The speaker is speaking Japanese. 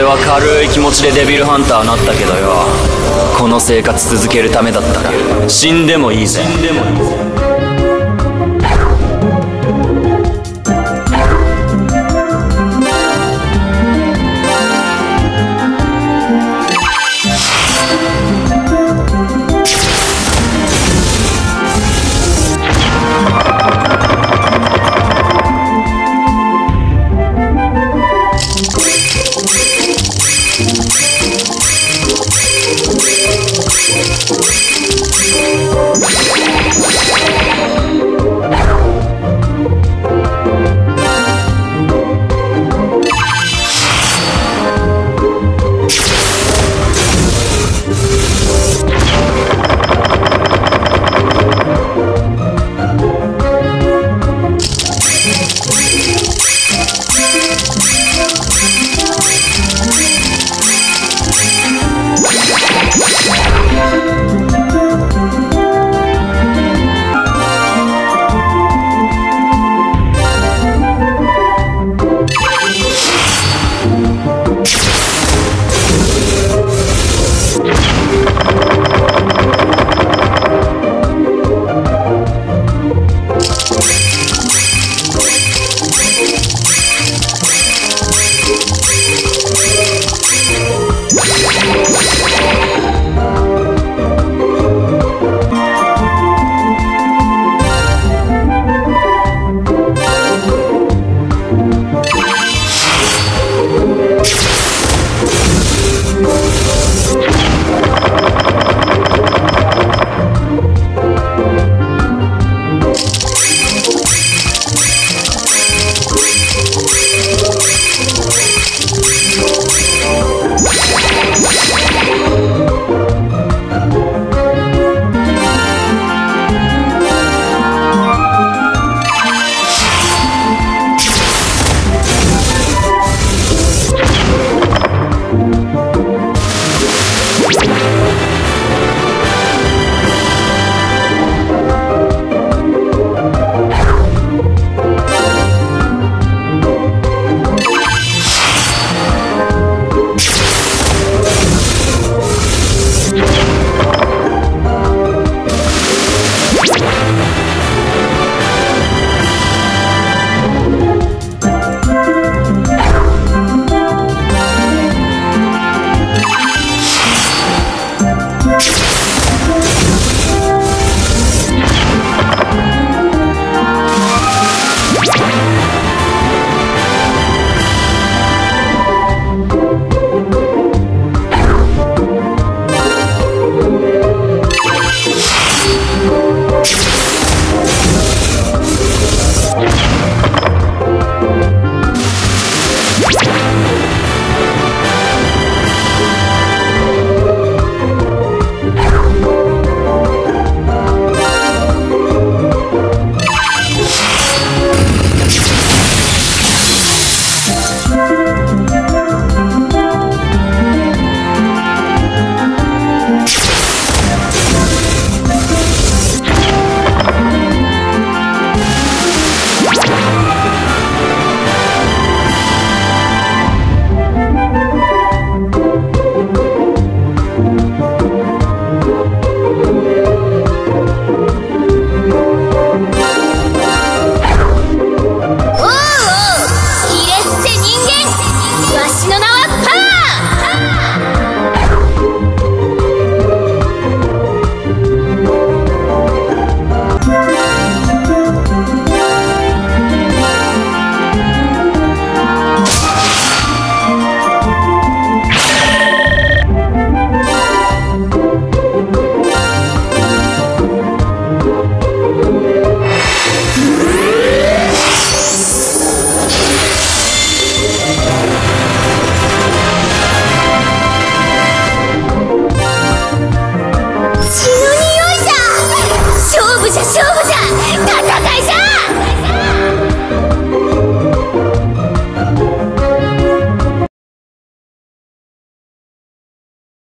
俺は軽い気持ちでデビルハンターなったけどよ。この生活続けるためだったら死んでもいいぜ死んでもいいぜ。